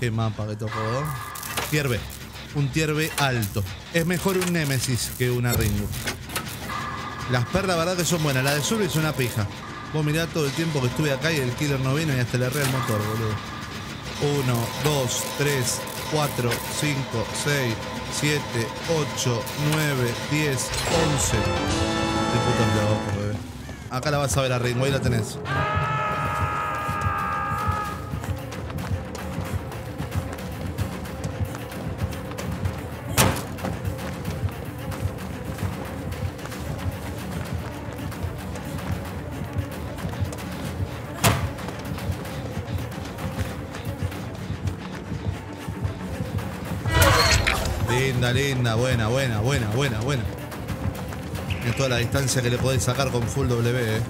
Qué mapa que tocó. Tier B. Un tier alto. Es mejor un Nemesis que una Ringo. Las perlas, la verdad que son buenas. La de Sur es una pija. Vos mirá todo el tiempo que estuve acá y el killer no vino y hasta le erré el motor, boludo. 1, 2, 3, 4, 5, 6, 7, 8, 9, 10, 11. De putos locos, bebé. Acá la vas a ver a Ringo, ahí la tenés. Linda, linda, buena, buena, buena, buena, buena. En toda la distancia que le podéis sacar con full W, eh.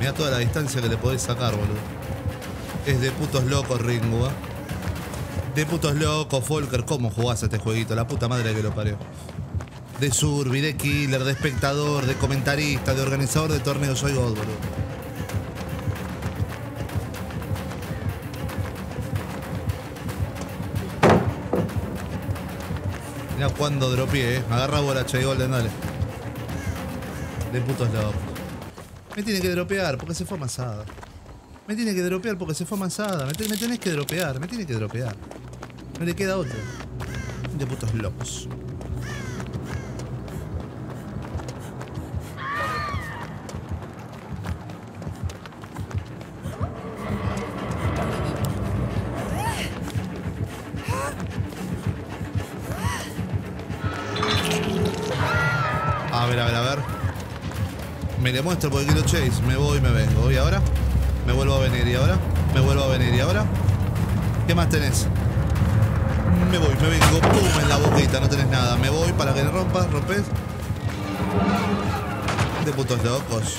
Mira toda la distancia que le podéis sacar, boludo. Es de putos locos Ringo, ¿eh? De putos locos, Folker. ¿Cómo jugás a este jueguito? La puta madre que lo parió de surbi, de killer, de espectador, de comentarista, de organizador de torneos. Soy God, boludo. Mira cuando dropié, eh. Agarra bola, Che Golden, dale. De putos locos. Me tiene que dropear porque se fue amasada. Me tiene que dropear porque se fue amasada. Me, me tenés que dropear, me tiene que dropear. No le queda otro. De putos locos. A ver, a ver, a ver. Me demuestro porque quiero chase. Me voy, me vengo. ¿Y ahora? Me vuelvo a venir. ¿Y ahora? Me vuelvo a venir. ¿Y ahora? ¿Qué más tenés? Me voy, me vengo. ¡Pum! En la boquita. No tenés nada. Me voy para que le rompas. ¿Rompes? De putos locos.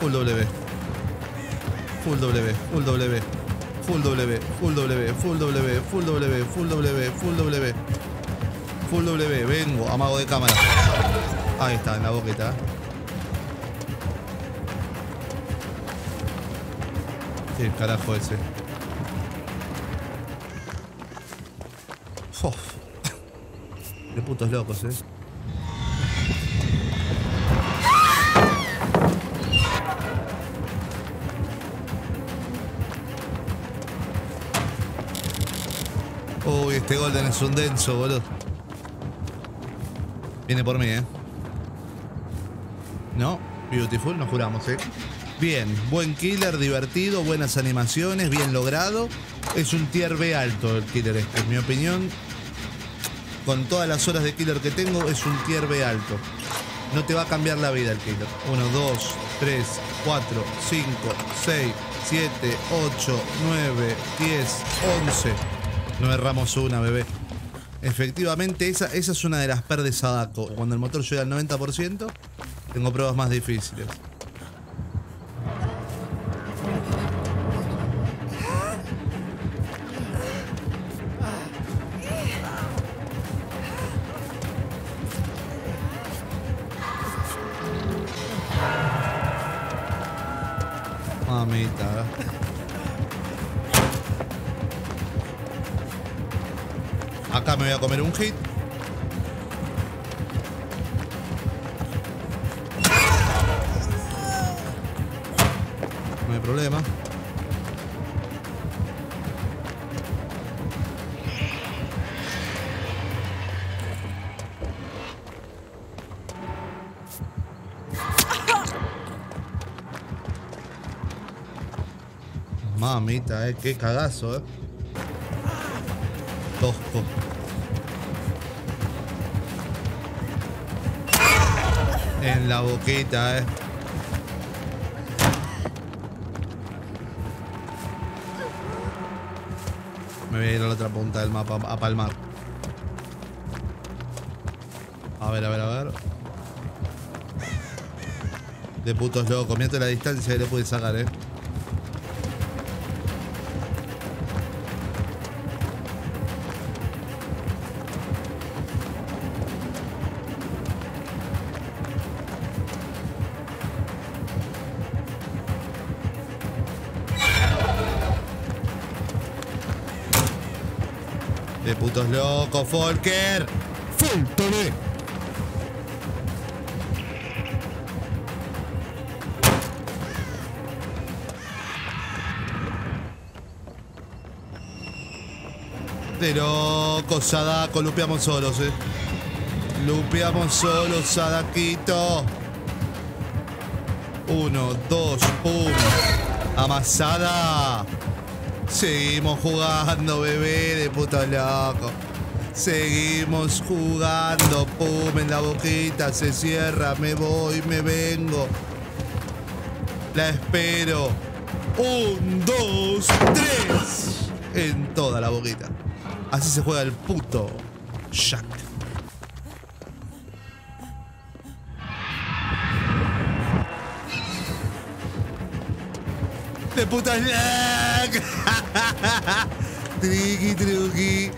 Full W. Full W. Full W. Full W. Full W. Full W. Full W. Full W. Full W. Full W. Vengo. Amago de cámara. Ahí está, en la boquita. ¿Qué carajo ese? Uf. De putos locos, eh. Uy, este Golden es un denso, boludo. Viene por mí, eh. No, beautiful, nos juramos, ¿eh? Bien, buen killer, divertido, buenas animaciones, bien logrado. Es un tier B alto el killer este, en mi opinión. Con todas las horas de killer que tengo, es un tier B alto. No te va a cambiar la vida el killer. 1, 2, 3, 4, 5, 6, 7, 8, 9, 10, 11. No erramos una, bebé. Efectivamente, esa, esa es una de las perdes de Sadako. Cuando el motor llega al 90%, tengo pruebas más difíciles. Mamita. Acá me voy a comer un hit. Hay problema. Mamita, eh, qué cagazo, eh. Tosco. En la boquita, eh. Me voy a ir a la otra punta del mapa a palmar. A ver, a ver, a ver. De putos locos. Mírate la distancia que le puede sacar, eh. De putos locos, Folker. TV. De locos, Sadako. Lupeamos solos, eh. Lupeamos solos, Sadaquito. Uno, dos, pum. Amasada. Seguimos jugando, bebé de puto loco. Seguimos jugando. Pum, en la boquita se cierra. Me voy, me vengo. La espero. Un, dos, tres. En toda la boquita. Así se juega el puto Jack. de puta Jack. Triqui, truqui.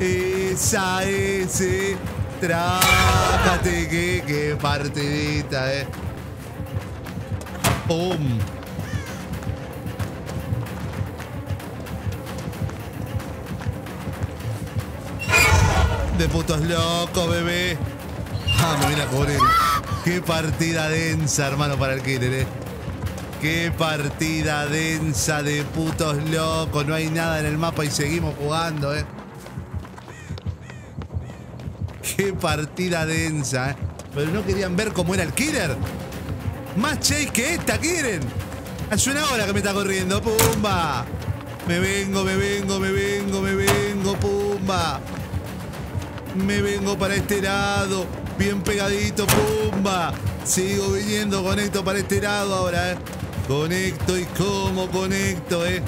Esa, ese. Trácate, que, que partidita, eh. ¡Pum! De putos locos, bebé. Ah, me viene a cubrir. Qué partida densa, hermano, para el killer, eh. Qué partida densa de putos locos. No hay nada en el mapa y seguimos jugando, eh. Qué partida densa, eh. Pero no querían ver cómo era el killer. Más chase que esta quieren. Hace una hora que me está corriendo. ¡Pumba! Me vengo, me vengo, me vengo, me vengo. ¡Pumba! Me vengo para este lado. Bien pegadito. ¡Pumba! Sigo viniendo, conecto para este lado ahora, eh. Conecto y cómo conecto, eh.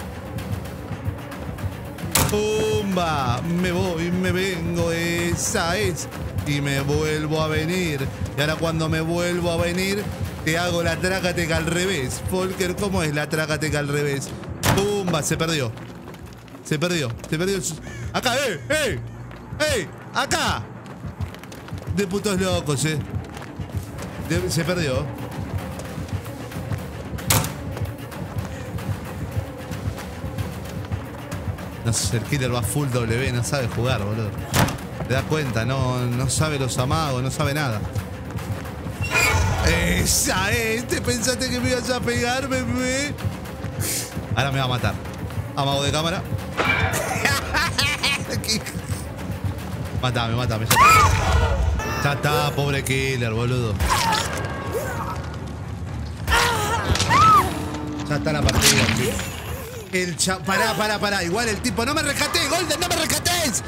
¡Pumba! Me voy, me vengo, esa es. Y me vuelvo a venir. Y ahora cuando me vuelvo a venir, te hago la trácateca al revés. Folker, ¿cómo es la trácateca al revés? ¡Pumba! Se perdió. Se perdió. Se perdió. Acá, ¡eh! ¡eh! ¡eh! ¡Acá! De putos locos, eh. Se perdió. El killer va full W, no sabe jugar, boludo. Te das cuenta, no, no sabe los amagos, no sabe nada. Esa es, ¿te pensaste que me ibas a pegar, bebé? Ahora me va a matar. Amago de cámara. Mátame, mátame. Ya está. Ya está, pobre killer, boludo. Ya está la partida, tío. El cha... Pará, pará, pará. Igual el tipo. ¡No me rescaté, Golden! ¡No me rescatés!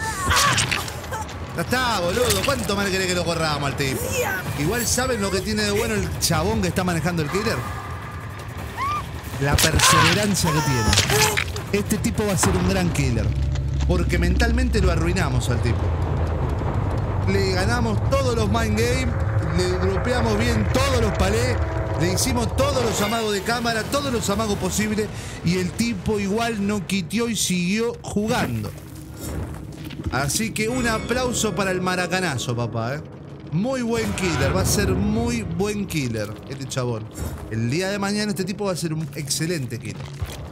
Ya está, boludo. ¿Cuánto mal querés que lo corramos al tipo? Igual saben lo que tiene de bueno el chabón que está manejando el killer. La perseverancia que tiene. Este tipo va a ser un gran killer. Porque mentalmente lo arruinamos al tipo. Le ganamos todos los mind games. Le dropeamos bien todos los palés. Le hicimos todos los amagos de cámara, todos los amagos posibles. Y el tipo igual no quitió y siguió jugando. Así que un aplauso para el maracanazo, papá, ¿eh? Muy buen killer, va a ser muy buen killer este chabón. El día de mañana este tipo va a ser un excelente killer.